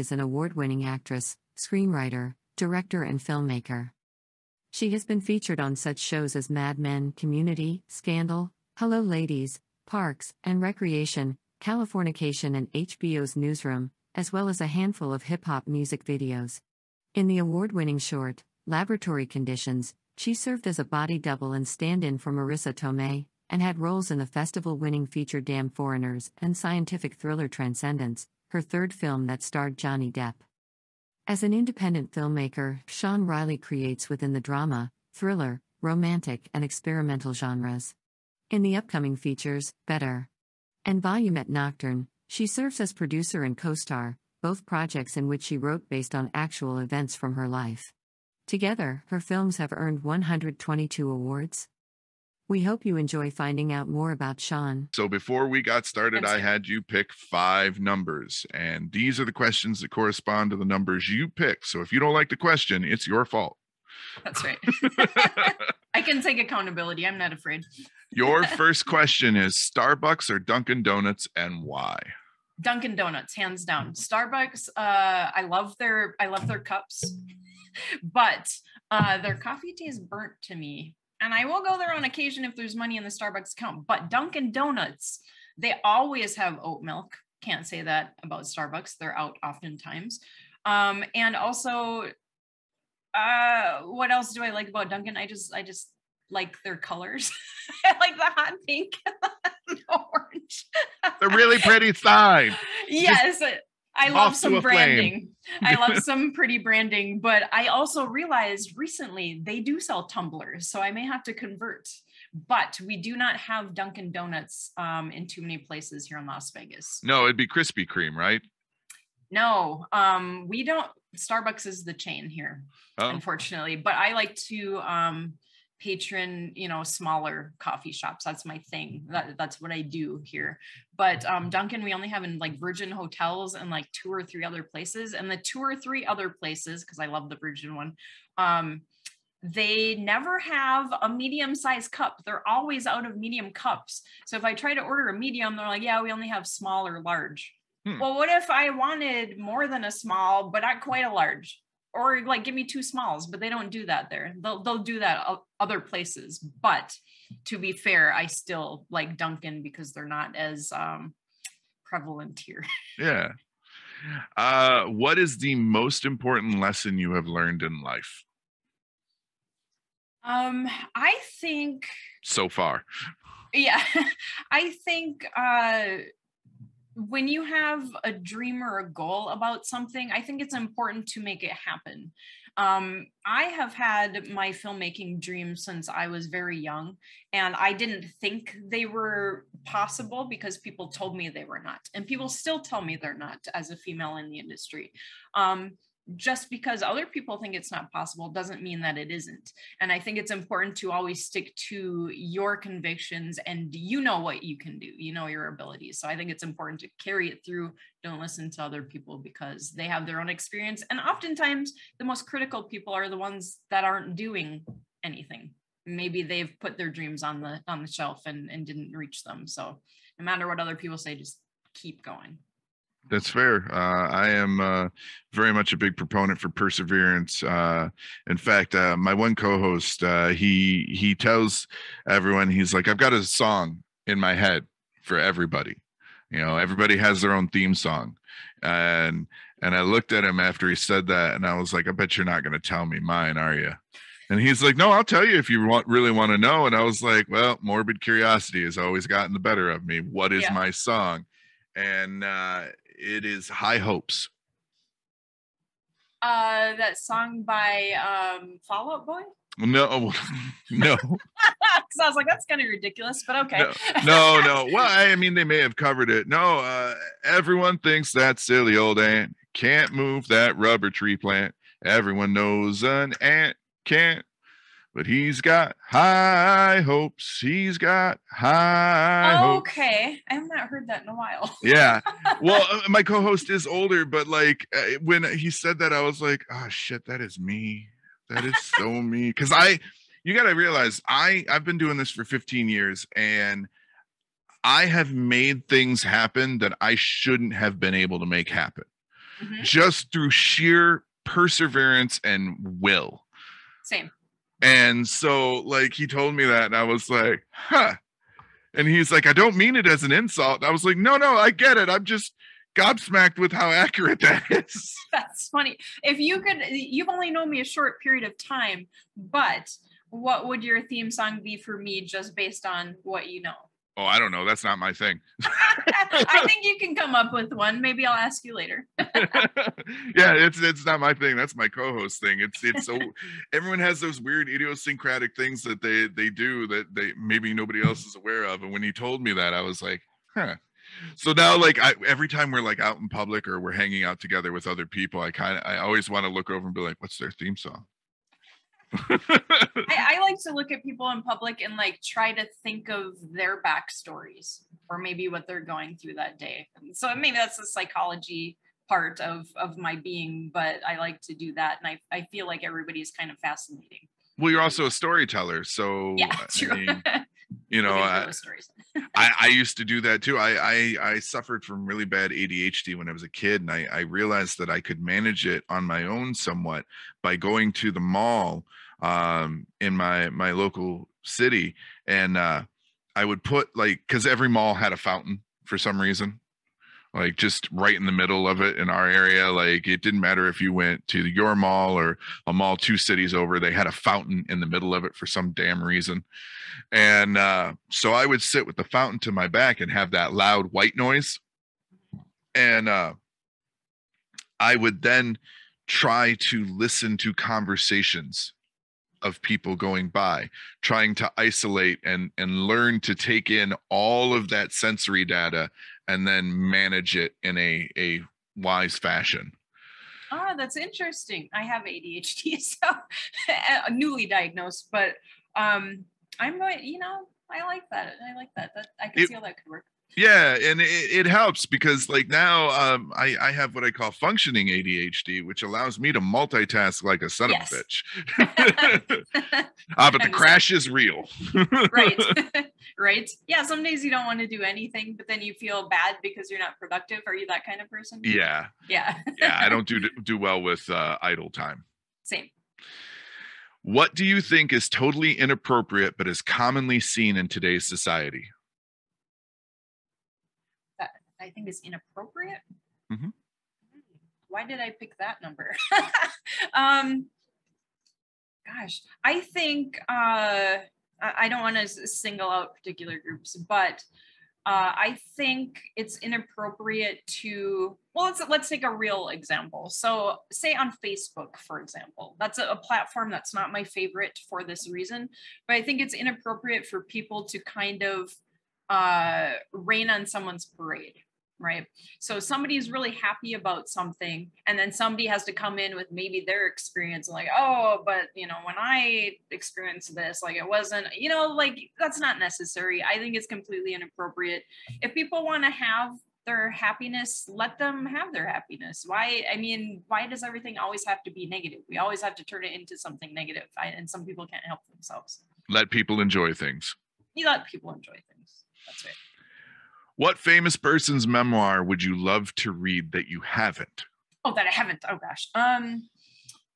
is an award winning actress, screenwriter, director, and filmmaker. She has been featured on such shows as Mad Men, Community, Scandal, Hello Ladies, Parks and Recreation, Californication, and HBO's Newsroom, as well as a handful of hip hop music videos. In the award winning short, Laboratory Conditions, she served as a body double and stand in for Marisa Tomei, and had roles in the festival winning feature Damn Foreigners and scientific thriller Transcendence, her third film that starred Johnny Depp. As an independent filmmaker, Shaun Rylee creates within the drama, thriller, romantic, and experimental genres. In the upcoming features, Better and Vol et Nocturne, she serves as producer and co star, both projects in which she wrote based on actual events from her life. Together, her films have earned 122 awards. We hope you enjoy finding out more about Shaun. So before we got started, I had you pick five numbers, and these are the questions that correspond to the numbers you pick. So if you don't like the question, it's your fault. That's right. I can take accountability. I'm not afraid. Your first question is Starbucks or Dunkin' Donuts and why? Dunkin' Donuts, hands down. Starbucks, uh, I love their I love their cups, but uh, their coffee tastes burnt to me and I will go there on occasion if there's money in the Starbucks account. But Dunkin' Donuts, they always have oat milk. Can't say that about Starbucks. They're out oftentimes. Um, and also, uh, what else do I like about Dunkin'? I just, I just like their colors. I like the hot pink, orange. the really pretty sign. Yes. Just I love some branding. I love some pretty branding, but I also realized recently they do sell tumblers, so I may have to convert. But we do not have Dunkin' Donuts um, in too many places here in Las Vegas. No, it'd be Krispy Kreme, right? No, um, we don't. Starbucks is the chain here, oh. unfortunately. But I like to um, patron you know smaller coffee shops. That's my thing. That, that's what i do here. But um dunkin we only have in like virgin hotels and like two or three other places. And the two or three other places because i love the virgin one um they never have a medium sized cup. They're always out of medium cups. So if i try to order a medium they're like yeah we only have small or large. Hmm. well what if i wanted more than a small but not quite a large or like give me two smalls but they don't do that there. They'll, they'll do that other places but to be fair i still like dunkin because they're not as um, prevalent here. Yeah. Uh, what is the most important lesson you have learned in life? Um i think so far. Yeah. I think uh when you have a dream or a goal about something, I think it's important to make it happen. Um, I have had my filmmaking dreams since I was very young, and I didn't think they were possible because people told me they were not, and people still tell me they're not as a female in the industry. Um, just because other people think it's not possible doesn't mean that it isn't. And I think it's important to always stick to your convictions and you know what you can do, you know your abilities. So I think it's important to carry it through. Don't listen to other people because they have their own experience. And oftentimes, the most critical people are the ones that aren't doing anything. Maybe they've put their dreams on the on the shelf and, and didn't reach them. So no matter what other people say, just keep going. That's fair. Uh, I am uh, very much a big proponent for perseverance. Uh, in fact, uh, my one co-host, uh, he he tells everyone, he's like, I've got a song in my head for everybody. You know, everybody has their own theme song, and and I looked at him after he said that, and I was like, I bet you're not going to tell me mine, are you? And he's like, No, I'll tell you if you want really want to know. And I was like, Well, morbid curiosity has always gotten the better of me. What is yeah. my song? And uh, it is High Hopes. Uh, that song by um, Fall Out Boy. No, no. Because I was like, that's kind of ridiculous, but okay. No, no, no. Well, I mean, they may have covered it. No, uh, everyone thinks that silly old ant can't move that rubber tree plant. Everyone knows an ant can't but he's got high hopes. He's got high oh, hopes. Okay, I have not heard that in a while. yeah, well, uh, my co-host is older, but like uh, when he said that, I was like, oh shit, that is me. That is so me. Because I, you got to realize, I I've been doing this for 15 years, and I have made things happen that I shouldn't have been able to make happen. Mhm. just through sheer perseverance and will. Same. And so, like, he told me that, and I was like, huh. And he's like, I don't mean it as an insult. I was like, no, no, I get it. I'm just gobsmacked with how accurate that is. That's funny. If you could, you've only known me a short period of time, but what would your theme song be for me just based on what you know? Oh, I don't know. That's not my thing. I think you can come up with one. Maybe I'll ask you later. yeah, it's it's not my thing. That's my co-host thing. It's it's so everyone has those weird idiosyncratic things that they they do that they maybe nobody else is aware of. And when he told me that, I was like, huh. So now, like, I every time we're like out in public or we're hanging out together with other people, I kind of I always want to look over and be like, what's their theme song? I, I like to look at people in public and like try to think of their backstories or maybe what they're going through that day. So maybe that's the psychology part of of my being, but I like to do that, and I I feel like everybody is kind of fascinating. well, you're also a storyteller, so Yeah, I true. mean, you know, I. I, I used to do that too. I, I I suffered from really bad ADHD when I was a kid, and I, I realized that I could manage it on my own somewhat by going to the mall um, in my my local city, and uh, I would put like because every mall had a fountain for some reason, like just right in the middle of it in our area. Like it didn't matter if you went to your mall or a mall two cities over, they had a fountain in the middle of it for some damn reason. And uh, so I would sit with the fountain to my back and have that loud white noise. And uh, I would then try to listen to conversations of people going by trying to isolate and and learn to take in all of that sensory data and then manage it in a a wise fashion Oh, that's interesting. I have ADHD, so uh, newly diagnosed, but um, I'm going. You know, I like that. I like that. That I can It- see how that could work. Yeah and it, it helps because like now um i i have what i call functioning adhd which allows me to multitask like a son Yes. of a bitch ah but the crash is real right, right. Yeah. Some days you don't want to do anything, but then you feel bad because you're not productive. Are you that kind of person? yeah Yeah. yeah i don't do do well with uh idle time Same. What do you think is totally inappropriate but is commonly seen in today's society? I think is inappropriate. Mhm. Why did I pick that number? um, gosh, I think uh, I I don't want to single out particular groups, but uh, I think it's inappropriate to. Well, let's let's take a real example. So, say on Facebook, for example, that's a, a platform that's not my favorite for this reason, but I think it's inappropriate for people to kind of uh, rain on someone's parade right? So somebody's really happy about something, and then somebody has to come in with maybe their experience, like, oh, but you know, when I experienced this, like it wasn't, you know, like that's not necessary. I think it's completely inappropriate. If people want to have their happiness, let them have their happiness. Why? I mean, why does everything always have to be negative? We always have to turn it into something negative, I, and some people can't help themselves. Let people enjoy things. You let people enjoy things. That's right. What famous person's memoir would you love to read that you haven't? Oh, that I haven't. Oh gosh. Um,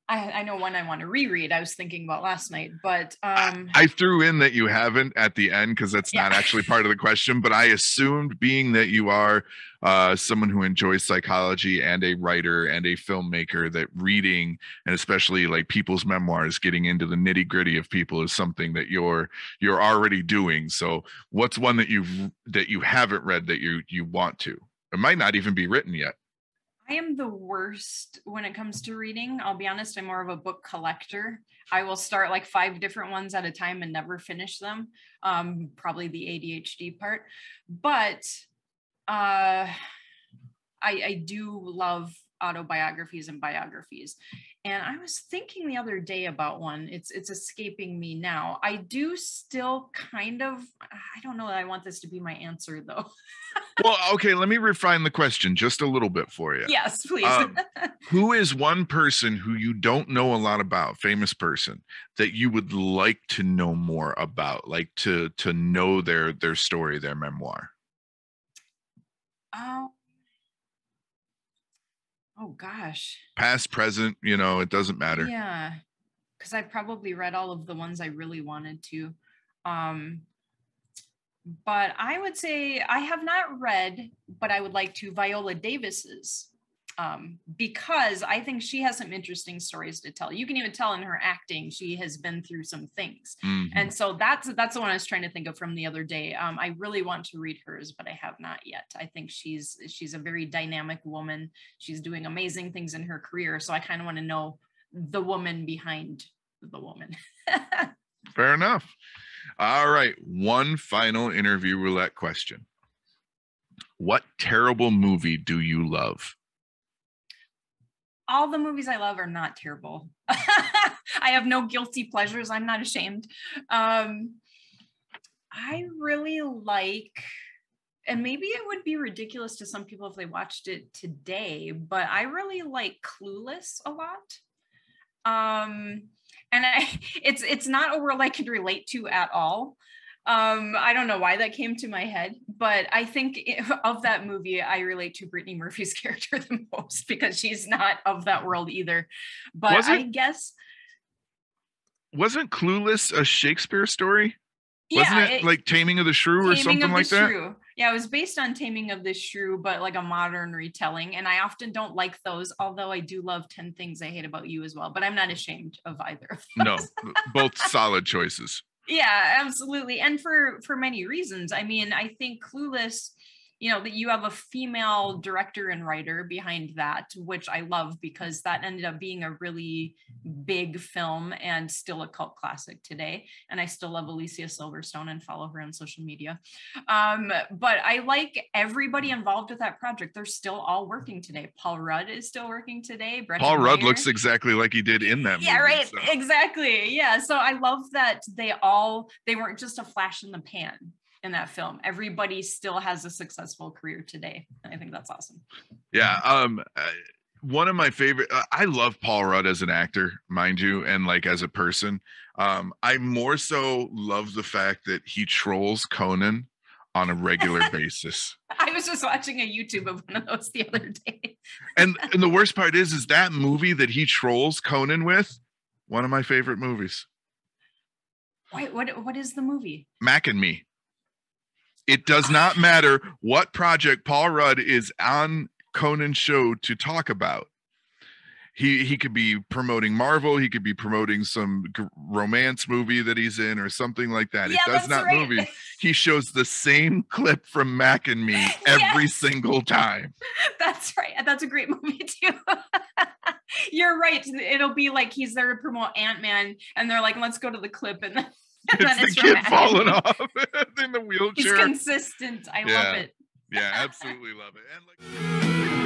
I I know one I want to reread. I was thinking about last night, but um, I threw in that you haven't at the end because that's not actually part of the question, but I assumed being that you are uh, someone who enjoys psychology and a writer and a filmmaker, that reading and especially like people's memoirs, getting into the nitty gritty of people is something that you're you're already doing. So, what's one that you've that you haven't read that you you want to? It might not even be written yet. I am the worst when it comes to reading. I'll be honest. I'm more of a book collector. I will start like five different ones at a time and never finish them. Um, probably the ADHD part, but uh, I I do love autobiographies and biographies. And I was thinking the other day about one. It's it's escaping me now. I do still kind of I don't know that I want this to be my answer though. Well, okay, let me refine the question just a little bit for you. yes, please. Um, Who is one person who you don't know a lot about, famous person, that you would like to know more about, like to to know their their story, their memoir? Um, Oh gosh. Past, present, you know, it doesn't matter. Yeah. Cuz I probably read all of the ones I really wanted to. Um but I would say I have not read, but I would like to Viola Davis's um, because I think she has some interesting stories to tell. You can even tell in her acting she has been through some things, Mhm. and so that's that's the one I was trying to think of from the other day. Um, I really want to read hers, but I have not yet. I think she's she's a very dynamic woman. She's doing amazing things in her career, so I kind of want to know the woman behind the woman. Fair enough. All right. One final interview roulette question. What terrible movie do you love? All the movies I love are not terrible. I have no guilty pleasures. I'm not ashamed. Um, I really like, and maybe it would be ridiculous to some people if they watched it today, but I really like Clueless a lot. Um, and I, it's it's not a world I could relate to at all. Um, I don't know why that came to my head, but I think of that movie, I relate to Brittany Murphy's character the most because she's not of that world either. But I guess, Wasn't Clueless a Shakespeare story? Wasn't yeah, it, like Taming of the Shrew or something like that? Shrew. Yeah, it was based on Taming of the Shrew, but like a modern retelling. And I often don't like those, although I do love 10 Things I Hate About You as well. But I'm not ashamed of either of No, both solid choices. Yeah absolutely and for for many reasons i mean i think clueless you know that you have a female director and writer behind that which i love because that ended up being a really big film and still a cult classic today. And i still love alicia silverstone and follow her on social media. Um, but i like everybody involved with that project. They're still all working today. Paul rudd is still working today. Bretton Paul Rudd looks exactly like he did in that movie. yeah right. so- exactly. Yeah. So i love that they all they weren't just a flash in the pan in that film everybody still has a successful career today and i think that's awesome Yeah. Um, uh, one of my favorite. Uh, I love Paul Rudd as an actor, mind you, and like as a person. Um, I more so love the fact that he trolls Conan on a regular basis. i was just watching a youtube of one of those the other day And and the worst part is, is that movie that he trolls Conan with, one of my favorite movies, wait what what is the movie Mac and Me. It does not matter what project Paul Rudd is on Conan's show to talk about. He he could be promoting Marvel, he could be promoting some g- romance movie that he's in or something like that. yeah it does not right. movie. He shows the same clip from Mac and Me every Yes. single time. that's right that's a great movie too you're right it'll be like he's there to promote ant-man and they're like let's go to the clip and and then It's the kid falling off in the wheelchair. he's consistent i Yeah. love it yeah, absolutely love it. And like